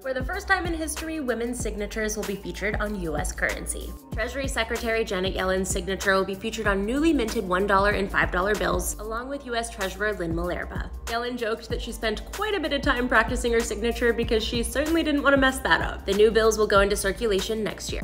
For the first time in history, women's signatures will be featured on US currency. Treasury Secretary Janet Yellen's signature will be featured on newly minted $1 and $5 bills, along with US Treasurer Lynn Malerba. Yellen joked that she spent quite a bit of time practicing her signature because she certainly didn't want to mess that up. The new bills will go into circulation next year.